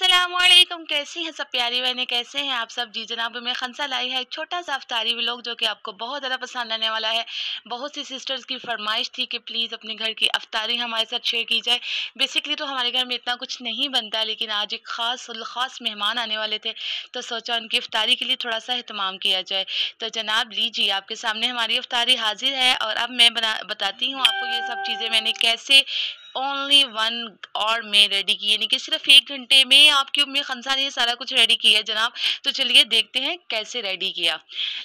असलम कैसी हैं सब प्यारी बहने, कैसे हैं आप सब? जी जनाब, मैं खनसा लाई है, एक छोटा सा अफ्तारी व्लॉग जो कि आपको बहुत ज़्यादा पसंद आने वाला है। बहुत सी सिस्टर्स की फरमाइश थी कि प्लीज़ अपने घर की अफ्तारी हमारे साथ शेयर की जाए। बेसिकली तो हमारे घर में इतना कुछ नहीं बनता, लेकिन आज एक ख़ास ख़ास मेहमान आने वाले थे तो सोचा उनकी अफ्तारी के लिए थोड़ा सा अहतमाम किया जाए। तो जनाब, लीजिए, आपके सामने हमारी अफ्तारी हाजिर है और अब मैं बना, बताती हूँ आपको ये सब चीज़ें मैंने कैसे ओनली वन और में रेडी की यानी कि सिर्फ़ एक घंटे में आपकी उम्मी खनसा ने सारा कुछ रेडी किया जनाब। तो चलिए देखते हैं कैसे रेडी किया।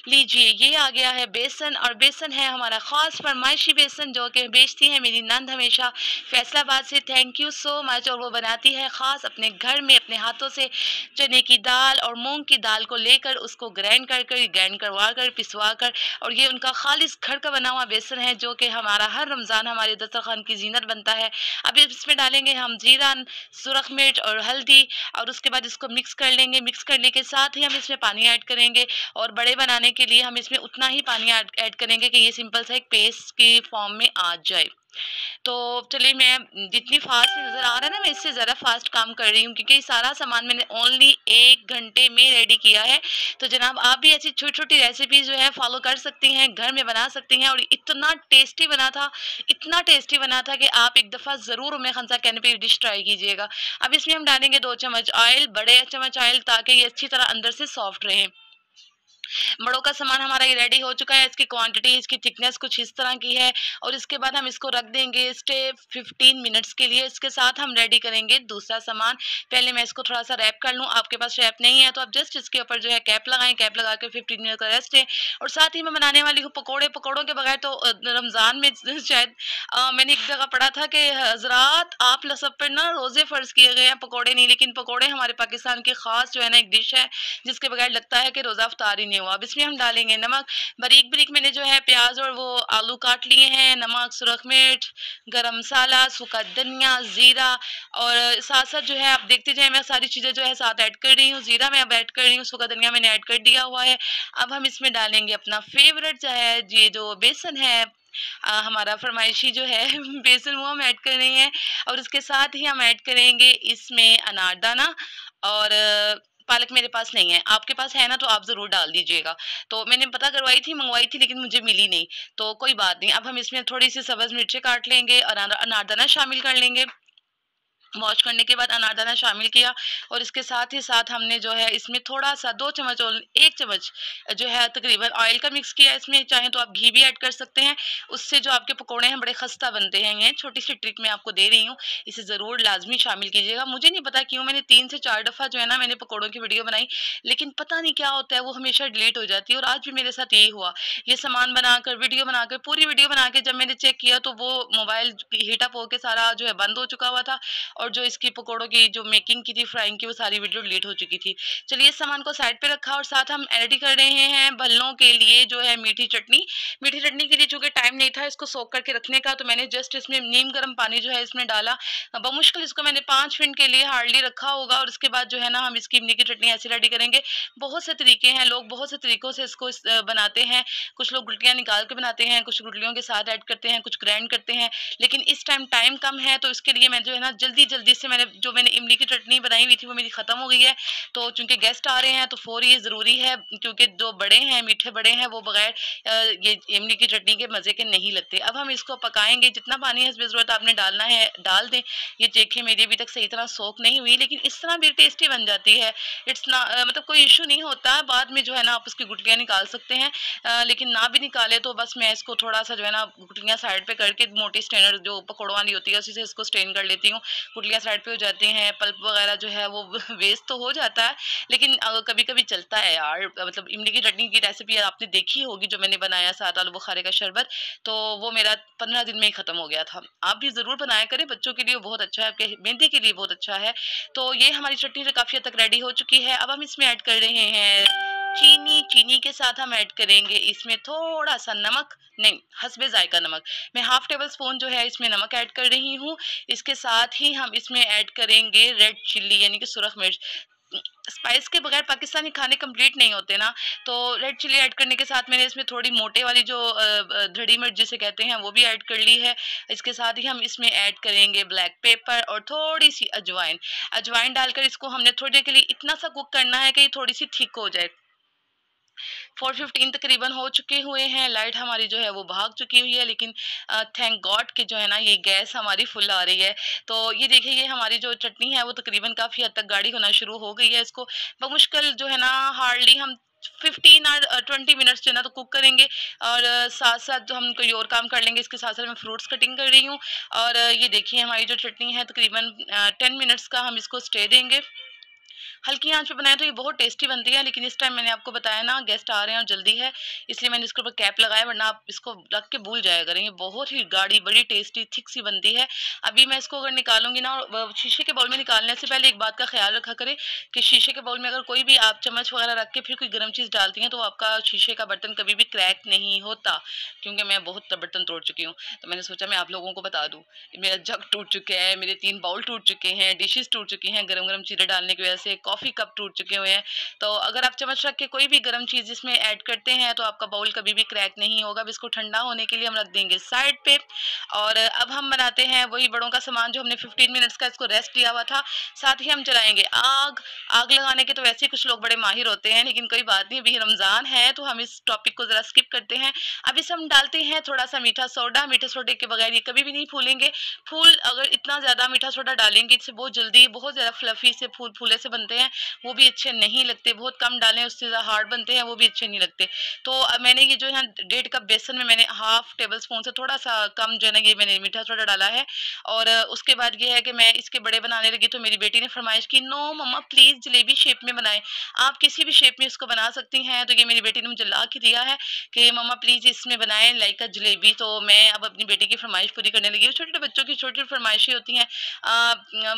लीजिए, ये आ गया है बेसन और बेसन है हमारा ख़ास फरमाइशी बेसन जो कि बेचती है मेरी नंद हमेशा। फैसलाबाद से थैंक यू सो मच और वो बनाती है ख़ास अपने घर में, अपने हाथों से चने की दाल और मूंग की दाल को लेकर उसको ग्राइंड कर कर ग्राइंड करवा कर, पिसवा कर। और ये उनका खालिश घर का बना हुआ बेसन है जो कि हमारा हर रमज़ान हमारे दस्तरखान की जीनत बनता है। अब इसमें डालेंगे हम जीरा, सुरख मिर्च और हल्दी और उसके बाद इसको मिक्स कर लेंगे। मिक्स करने के साथ ही हम इसमें पानी ऐड करेंगे और बड़े बनाने के लिए हम इसमें उतना ही पानी ऐड करेंगे कि ये सिंपल सा एक पेस्ट के फॉर्म में आ जाए। तो चलिए मैं जितनी फास्ट नज़र आ रहा है ना, मैं इससे ज़रा फास्ट काम कर रही हूँ, क्योंकि सारा सामान मैंने ओनली एक घंटे में रेडी किया है। तो जनाब, आप भी ऐसी छोटी छोटी रेसिपीज़ जो है फॉलो कर सकती हैं, घर में बना सकती हैं, और इतना टेस्टी बना था, इतना टेस्टी बना था कि आप एक दफ़ा ज़रूर उमें खनसा पर डिश ट्राई कीजिएगा। अब इसमें हम डालेंगे दो चम्मच ऑयल बड़े चम्मच ऑयल ताकि ये अच्छी तरह अंदर से सॉफ्ट रहें। मड़ों का सामान हमारा ये रेडी हो चुका है, इसकी क्वांटिटी इसकी थिकनेस कुछ इस तरह की है और इसके बाद हम इसको रख देंगे स्टे 15 मिनट्स के लिए। इसके साथ हम रेडी करेंगे दूसरा सामान। पहले मैं इसको थोड़ा सा रैप कर लूँ। आपके पास रैप नहीं है तो आप जस्ट इसके ऊपर जो है कैप लगाएँ। कैप लगा के फिफ्टीन मिनट का रेस्ट है और साथ ही मैं बनाने वाली हूँ पकौड़े। पकौड़ों के बगैर तो रमज़ान में शायद मैंने एक जगह पढ़ा था कि हजरात आप लसब पर ना रोज़े फ़र्ज़ किए गए हैं, पकौड़े नहीं। लेकिन पकौड़े हमारे पाकिस्तान की ख़ास जो है ना एक डिश है, जिसके बगैर लगता है कि रोज़ा अफ्तार ही नहीं हुआ। अब इसमें हम डालेंगे नमक। बारीक बारीक मैंने जो है प्याज और वो आलू काट लिए हैं। नमक सुरख मिर्च गरम मसाला सूखा धनिया ज़ीरा और साथ साथ जो है आप देखते जाए मैं सारी चीज़ें जो है साथ ऐड कर रही हूँ। ज़ीरा मैं अब ऐड कर रही हूँ सूखा धनिया मैंने ऐड कर दिया हुआ है। अब हम इसमें डालेंगे अपना फेवरेट जो है ये जो बेसन है आ, हमारा फरमाइशी जो है बेसन वो हम ऐड कर रहे हैं और उसके साथ ही हम ऐड करेंगे इसमें अनारदाना और पालक मेरे पास नहीं है। आपके पास है ना तो आप ज़रूर डाल दीजिएगा। तो मैंने पता करवाई थी, मंगवाई थी लेकिन मुझे मिली नहीं। तो कोई बात नहीं, अब हम इसमें थोड़ी सी सब्ज़ मिर्चें काट लेंगे और अनारदाना शामिल कर लेंगे। वॉश करने के बाद अनारदाना शामिल किया और इसके साथ ही साथ हमने जो है इसमें थोड़ा सा दो चम्मच और एक चम्मच जो है तकरीबन ऑयल का मिक्स किया। इसमें चाहे तो आप घी भी ऐड कर सकते हैं। उससे जो आपके पकोड़े हैं बड़े खस्ता बनते हैं ये छोटी सी ट्रिक मैं आपको दे रही हूँ। इसे ज़रूर लाजमी शामिल कीजिएगा। मुझे नहीं पता क्यों मैंने तीन से चार दफ़ा जो है ना मैंने पकौड़ों की वीडियो बनाई, लेकिन पता नहीं क्या होता है, वो हमेशा डिलीट हो जाती है और आज भी मेरे साथ यही हुआ। ये सामान बनाकर वीडियो बनाकर, पूरी वीडियो बना जब मैंने चेक किया तो वो मोबाइल हीटअप होकर सारा जो है बंद हो चुका हुआ था और जो इसकी पकौड़ों की, जो मेकिंग की थी फ्राइंग की, वो सारी वीडियो डिलीट हो चुकी थी। चलिए इस सामान को साइड पे रखा और साथ हम रेडी कर रहे हैं भल्लों के लिए जो है मीठी चटनी। मीठी चटनी के लिए चूँकि टाइम नहीं था इसको सोख करके रखने का तो मैंने जस्ट इसमें नीम गर्म पानी जो है इसमें डाला। बमुश्किल इसको मैंने पाँच मिनट के लिए हार्डली रखा होगा और उसके बाद जो है ना हम इसकी इमली की चटनी ऐसी रेडी करेंगे। बहुत से तरीके हैं, लोग बहुत से तरीकों से इसको बनाते हैं। कुछ लोग गुटलियाँ निकाल के बनाते हैं, कुछ गुटलियों के साथ ऐड करते हैं, कुछ ग्राइंड करते हैं, लेकिन इस टाइम टाइम कम है तो इसके लिए मैं जो है ना जल्दी जल्दी से मैंने, जो मैंने इमली की चटनी बनाई हुई थी, वो मेरी ख़त्म हो गई है। तो चूँकि गेस्ट आ रहे हैं तो फोर ये ज़रूरी है, क्योंकि जो बड़े हैं, मीठे बड़े हैं, वो बगैर ये इमली की चटनी के मज़े के नहीं लगते। अब हम इसको पकाएँगे। जितना पानी है ज़रूरत आपने डालना है, डाल दें। ये चेखे मेरी अभी तक सही तरह सोख नहीं हुई, लेकिन इस तरह भी टेस्टी बन जाती है। इट्स ना मतलब कोई इशू नहीं होता। बाद में जो है ना, आप उसकी गुटलियाँ निकाल सकते हैं। लेकिन ना भी निकाले तो बस मैं इसको थोड़ा सा जो है ना, गुटलियाँ साइड पे करके मोटी स्टेनर जो पकौड़ों वाली होती है, उसी से इसको स्टेन कर लेती हूँ। गुटलियाँ साइड पे हो जाती हैं, पल्प वगैरह जो है वो वेस्ट तो हो जाता है, लेकिन कभी कभी चलता है यार। मतलब इमली की चटनी की रेसिपी आपने देखी होगी जो मैंने बनाया साथ आलू बुखारे का शरबत तो वो मेरा पंद्रह दिन में ही ख़त्म हो गया था। आप भी ज़रूर बनाया करें, बच्चों के लिए बहुत अच्छा है, आपके मेहंदी के लिए बहुत अच्छा है। तो ये हमारी चटनी काफ़ी हद तक रेडी हो चुकी है। अब हम इसमें ऐड कर रहे हैं चीनी चीनी के साथ हम ऐड करेंगे। इसमें थोड़ा सा नमक, नहीं, हसबे जायका नमक। मैं हाफ़ टेबल स्पून जो है, इसमें नमक ऐड कर रही हूँ। इसके साथ ही हम इसमें ऐड करेंगे रेड चिल्ली यानी कि सुरख मिर्च। स्पाइस के बगैर पाकिस्तानी खाने कंप्लीट नहीं होते ना। तो रेड चिली ऐड करने के साथ मैंने इसमें थोड़ी मोटे वाली जो धड़ी मिर्च जिसे कहते हैं, वो भी ऐड कर ली है। इसके साथ ही हम इसमें ऐड करेंगे ब्लैक पेपर और थोड़ी सी अजवाइन। अजवाइन डालकर इसको हमने थोड़ी देर के लिए इतना सा कुक करना है कि थोड़ी सी थिक हो जाए। फोर फिफ्टीन तकरीबन हो चुके हुए हैं। लाइट हमारी जो है वो भाग चुकी हुई है, लेकिन थैंक गॉड कि जो है ना ये गैस हमारी फुल आ रही है। तो ये देखिए, ये हमारी जो चटनी है, वो तकरीबन काफ़ी हद तक गाढ़ी होना शुरू हो गई है इसको। मुश्किल जो है ना हार्डली हम फिफ्टीन और ट्वेंटी मिनट्स जो है ना तो कुक करेंगे और साथ साथ हम कोई और काम कर लेंगे। इसके साथ साथ मैं फ्रूट्स कटिंग कर रही हूँ और ये देखिए हमारी जो चटनी है तकरीबन टेन मिनट्स का हम इसको स्टे देंगे। हल्की आँच पे बनाए तो ये बहुत टेस्टी बनती है, लेकिन इस टाइम मैंने आपको बताया ना गेस्ट आ रहे हैं और जल्दी है, इसलिए मैंने इसके ऊपर कैप लगाया, वरना आप इसको रख के भूल जाया करेंगे। बहुत ही गाढ़ी, बड़ी टेस्टी थिक सी बनती है। अभी मैं इसको अगर निकालूँगी ना शीशे के बाउल में निकालने से पहले एक बात का ख्याल रखा करें कि शीशे के बाउल में अगर कोई भी आप चम्मच वगैरह रख के फिर कोई गर्म चीज़ डालती हैं तो आपका शीशे का बर्तन कभी भी क्रैक नहीं होता, क्योंकि मैं बहुत बर्तन तोड़ चुकी हूँ। तो मैंने सोचा मैं आप लोगों को बता दूँ, मेरा जग टूट चुका है, मेरे तीन बाउल टूट चुके हैं डिशेज टूट चुकी हैं गर्म गर्म चीज़ें डालने की वजह से कॉफ़ी कप टूट चुके हुए हैं। तो अगर आप चम्मच रख के कोई भी गर्म चीज़ इसमें ऐड करते हैं तो आपका बाउल कभी भी क्रैक नहीं होगा। अब इसको ठंडा होने के लिए हम रख देंगे साइड पे। और अब हम बनाते हैं वही बड़ों का सामान जो हमने 15 मिनट्स का इसको रेस्ट दिया हुआ था। साथ ही हम चलाएँगे आग। आग लगाने के तो वैसे ही कुछ लोग बड़े माहिर होते हैं, लेकिन कोई बात नहीं, अभी रमज़ान है तो हम इस टॉपिक को ज़रा स्किप करते हैं। अब इस हम डालते हैं थोड़ा सा मीठा सोडा। मीठे सोडे के बगैर ये कभी भी नहीं फूलेंगे। फूल अगर इतना ज़्यादा मीठा सोडा डालेंगे, इससे बहुत जल्दी, बहुत ज़्यादा फ्लफी से फूल, फूले से बनते हैं। वो भी अच्छे नहीं लगते, बहुत कम डालें, उससे ज़्यादा हार्ड बनते हैं, वो भी अच्छे नहीं लगते। तो मैंने ये जो है डेढ़ कप बेसन में मैंने हाफ़ टेबल स्पून से थोड़ा सा कम जो है ना, ये मैंने मीठा सोडा डाला है। और उसके बाद ये है कि मैं इसके बड़े बनाने लगी तो मेरी बेटी ने फरमाइश की no mumma please jalebi shape में बनाए। आप किसी भी शेप में इसको बना सकती हैं। तो ये मेरी बेटी ने मुझे ला के दिया है कि, मम्मा प्लीज़ इसमें बनाएँ लाइक अ जलेबी। तो मैं अब अपनी बेटी की फरमाइश पूरी करने लगी छोटे छोटे बच्चों की छोटी छोटी फरमाइशें होती हैं।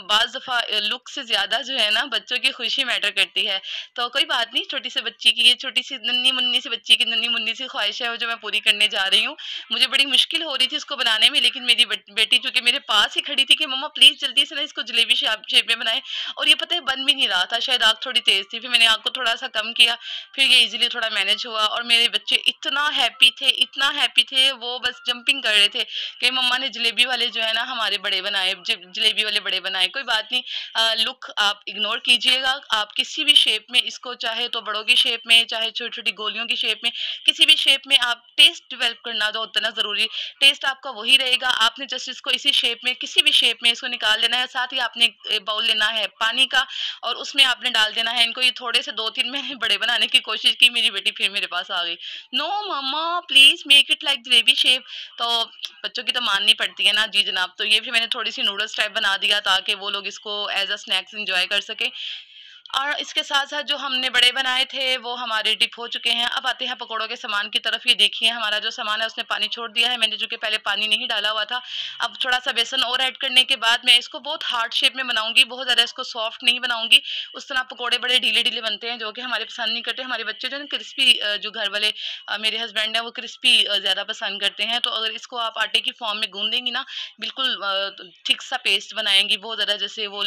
बाज़ दफ़ा, लुक से ज़्यादा जो है ना, बच्चों की खुशी मैटर करती है। तो कोई बात नहीं, छोटी सी बच्ची की ये छोटी सी नन्नी मुन्नी सी बच्ची की नन्नी मुन्नी सी ख्वाहिश है जो मैं पूरी करने जा रही हूँ। मुझे बड़ी मुश्किल हो रही थी इसको बनाने में, लेकिन मेरी बेटी चूँकि मेरे पास ही खड़ी थी कि, मम्मा प्लीज़ जल्दी से ना इसको जलेबी शेप में बनाए। और ये पता है, बन भी नहीं रहा था, शायद आग थोड़ी तेज़ थी। फिर मैंने आग को थोड़ा सा कम किया, फिर ये इजीली थोड़ा मैनेज हुआ और मेरे बच्चे इतना हैप्पी थे, इतना हैप्पी थे, वो बस जंपिंग कर रहे थे कि, मम्मा ने जलेबी वाले जो है ना, हमारे बड़े बनाए जलेबी वाले बड़े बनाए। कोई बात नहीं लुक आप इग्नोर कीजिएगा। आप किसी भी शेप में इसको चाहे तो बड़ों की शेप में, चाहे छोटी छोटी गोलियों की शेप में, किसी भी शेप में आप टेस्ट डेवलप करना तो उतना ज़रूरी टेस्ट आपका वही रहेगा। आपने जस्ट इसको इसी शेप में, किसी भी शेप में इसको निकाल लेना है। साथ ही आपने बाउल लेना है पानी का और उसमें आपने डाल देना है इनको। ये थोड़े से दो तीन महीने बड़े बनाने की कोशिश की। मेरी बेटी फिर मेरे पास आ गई। No mumma please make it like jalebi shape तो बच्चों की तो माननी पड़ती है ना जी जनाब। तो ये भी मैंने थोड़ी सी नूडल्स टाइप बना दिया ताकि वो लोग इसको एज अ स्नैक्स इंजॉय कर सकें। और इसके साथ साथ जो हमने बड़े बनाए थे, वो हमारे डिप हो चुके हैं। अब आते हैं पकौड़ों के सामान की तरफ़। ये देखिए, हमारा जो सामान है, उसने पानी छोड़ दिया है। मैंने जो कि पहले पानी नहीं डाला हुआ था। अब थोड़ा सा बेसन और ऐड करने के बाद मैं इसको बहुत हार्ड शेप में बनाऊँगी। बहुत ज़्यादा इसको सॉफ्ट नहीं बनाऊँगी। उस तरह पकौड़े बड़े ढीले ढीले बनते हैं, जो कि हमारे पसंद नहीं करते। हमारे बच्चे जो है क्रिस्पी जो घर वाले मेरे हस्बैंड हैं, वो क्रिस्पी ज़्यादा पसंद करते हैं। तो अगर इसको आप आटे की फॉर्म में गूंदेंगी ना, बिल्कुल ठीक सा पेस्ट बनाएँगी। बहुत ज़्यादा जैसे वो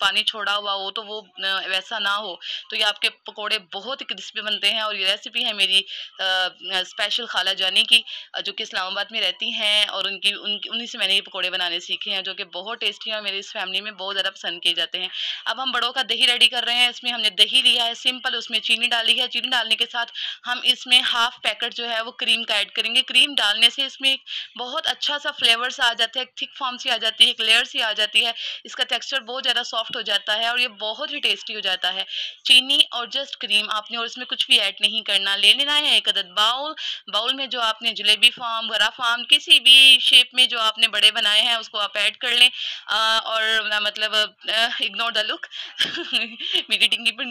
पानी छोड़ा हुआ हो तो वो वैसा ना हो। तो ये आपके पकोड़े बहुत ही क्रिस्पी बनते हैं और ये रेसिपी है मेरी आ, स्पेशल खाला जानी की जो कि इस्लामाबाद में रहती हैं और उनकी उनकी उन्हीं से मैंने ये पकोड़े बनाने सीखे हैं जो कि बहुत टेस्टी हैं और मेरी इस फैमिली में बहुत ज़्यादा पसंद किए जाते हैं। अब हम बड़ों का दही रेडी कर रहे हैं इसमें हमने दही लिया है सिंपल उसमें चीनी डाली है। चीनी डालने के साथ हम इसमें हाफ़ पैकेट जो है वो क्रीम का ऐड करेंगे। क्रीम डालने से इसमें बहुत अच्छा सा फ्लेवर सा आ जाता है थिक फॉर्म सी आ जाती है एक लेयर सी आ जाती है। इसका टेक्सचर बहुत ज़्यादा सॉफ्ट हो जाता है और ये बहुत ही टेस्टी हो जाता है। चीनी और जस्ट क्रीम आपने और इसमें कुछ भी ऐड नहीं करना। ले लेना है एक अदद बाउल बाउल में जो आपने जलेबी फार्म बड़ा फार्म किसी भी शेप में जो आपने बड़े बनाए हैं, उसको आप ऐड कर लें। और मतलब इग्नोर द लुक मेरी टिंगी पर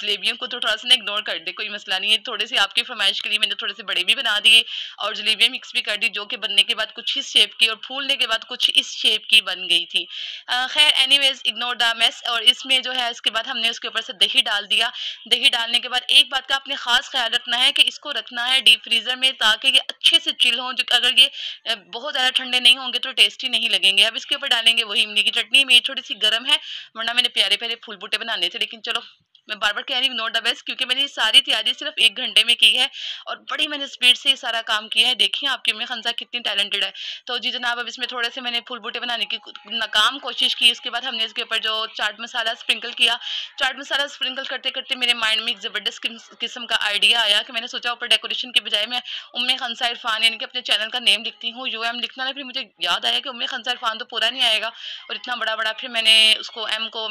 जलेबियों को तो थोड़ा सा ना इग्नोर कर दे, कोई मसला नहीं है। थोड़े से आपकी फरमाइश के लिए मैंने थोड़े से बड़े भी बना दिए और जलेबियाँ मिक्स भी कर दी, जो कि बनने के बाद कुछ इस शेप की और फूलने के बाद कुछ इस शेप की बन गई थी। खैर एनीवेज इग्नोर द मेस और इसमें जो है, इसके बाद हमने उसके ऊपर से दही डाल दिया। दही डालने के बाद एक बात का आपने खास ख्याल रखना है कि इसको रखना है डीप फ्रीजर में ताकि ये अच्छे से चिल हों अगर ये बहुत ज़्यादा ठंडे नहीं होंगे तो टेस्टी नहीं लगेंगे। अब इसके ऊपर डालेंगे वही इमली की चटनी। मेरी थोड़ी सी गर्म है, वरना मैंने प्यारे प्यारे फूल बूटे बनाने थे, लेकिन चलो मैं बार बार कह रही हूँ नोट द बेस्ट क्योंकि मैंने सारी तैयारी सिर्फ़ एक घंटे में की है और बड़ी मैंने स्पीड से ये सारा काम किया है। देखिए आपकी उम्मी खनसा कितनी टैलेंटेड है। तो जी जनाब, अब इसमें थोड़े से मैंने फूल बूटे बनाने की नाकाम कोशिश की। उसके बाद हमने इसके ऊपर जो चाट मसाला स्प्रिंकल किया। चाट मसाला स्प्रिंकल करते करते मेरे माइंड में एक ज़बरदस्त किस्म का आइडिया आया कि मैंने सोचा ऊपर डेकोरेशन के बजाय मैं उम्मे खनसा इरफान, यानी कि अपने चैनल का नेम लिखती हूँ यू एम लिखना फिर मुझे याद आया कि उम्मे खनसा इरफान तो पूरा नहीं आएगा। और इतना बड़ा बड़ा फिर मैंने उसको एम को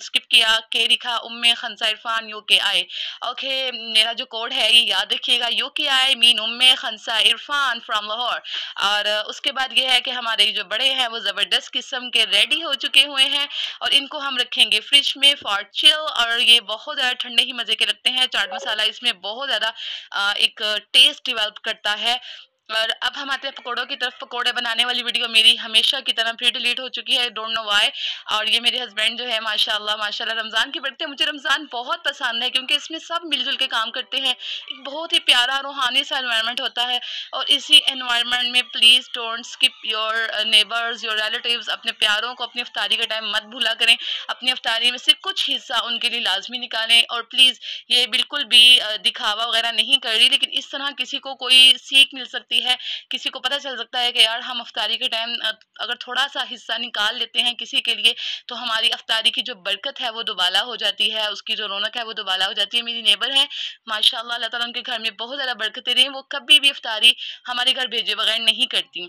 स्किप किया के लिखा, उम्मे खनसा इरफान यू के आए। ओके मेरा जो कोड है, ये याद रखिएगा। यू के I mean Umme Khansa Irfan from Lahore और उसके बाद ये है कि हमारे जो बड़े हैं, वो ज़बरदस्त किस्म के रेडी हो चुके हुए हैं और इनको हम रखेंगे फ्रिज में फॉर चिल और ये बहुत ज़्यादा ठंडे ही मज़े के लगते हैं। चाट मसाला इसमें बहुत ज़्यादा एक टेस्ट डेवलप करता है। और अब हम आते हैं पकौड़ों की तरफ़। पकौड़े बनाने वाली वीडियो मेरी हमेशा की तरह फिर डिलीट हो चुकी है डोंट नो वाई और ये मेरे हस्बैंड जो है, माशाल्लाह माशाल्लाह, रमज़ान की बढ़ते मुझे रमज़ान बहुत पसंद है क्योंकि इसमें सब मिलजुल के काम करते हैं। एक बहुत ही प्यारा, रूहानी सा इन्वायरमेंट होता है। और इसी इन्वायरमेंट में please don't skip your neighbours your relative अपने प्यारों को अपनी अफ्तारी का टाइम मत भूला करें। अपनी अफ्तारी में से कुछ हिस्सा उनके लिए लाजमी निकालें। और प्लीज़ ये बिल्कुल भी दिखावा वगैरह नहीं कर रही। लेकिन इस तरह किसी को कोई सीख मिल सकती किसी को पता चल सकता है कि यार हम अफ्तारी के टाइम अगर थोड़ा सा हिस्सा निकाल लेते हैं किसी के लिए तो हमारी अफ्तारी की जो बरकत है वो दोबाला हो जाती है, उसकी जो रौनक है वो दोबाला हो जाती है। मेरी नेबर है माशा अल्लाह ताला उनके घर में बहुत ज़्यादा बरकतें रही वो कभी भी अफ्तारी हमारे घर भेजे बगैर नहीं करती।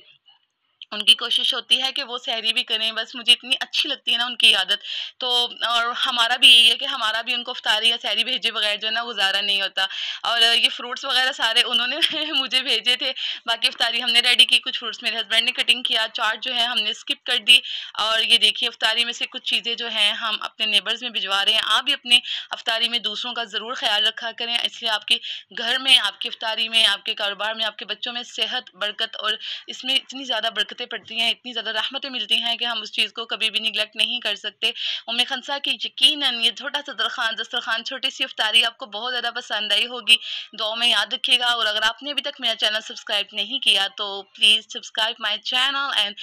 उनकी कोशिश होती है कि वो सहरी भी करें, बस मुझे इतनी अच्छी लगती है ना उनकी आदत। तो और हमारा भी यही है कि हमारा भी उनको अफ्तारी या सहरी भेजे बगैर जो है ना गुजारा नहीं होता। और ये फ्रूट्स वगैरह सारे उन्होंने मुझे भेजे थे, बाकी अफ्तारी हमने रेडी की, कुछ फ्रूट्स मेरे हस्बैंड ने कटिंग किया चाट जो है हमने स्किप कर दी। और ये देखिए अफ्तारी में से कुछ चीज़ें जो हैं हम अपने नेबर्स में भिजवा रहे हैं। आप भी अपनी अफ्तारी में दूसरों का ज़रूर ख्याल रखा करें, इसलिए आपके घर में, आपकी अफ्तारी में, आपके कारोबार में, आपके बच्चों में सेहत, बरकत और इसमें इतनी ज़्यादा बरकत बरकतें पड़ती हैं, इतनी ज़्यादा रहमतें मिलती हैं कि हम उस चीज़ को कभी भी निगलेक्ट नहीं कर सकते। उम्र खनसा की यकीन ये छोटा सा दरखान दस्तरखान छोटी सी अफ्तारी आपको बहुत ज़्यादा पसंद आई होगी। दो में याद रखिएगा और अगर आपने अभी तक मेरा चैनल सब्सक्राइब नहीं किया तो please subscribe my channel and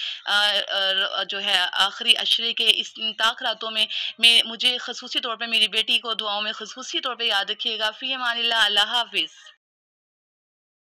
जो है आखिरी अशरे के इस ताक रातों में मैं, मुझे खसूसी तौर पर मेरी बेटी को दुआओं में खसूसी तौर पर याद रखिएगा। फ़ी मान अल्लाह हाफिज़।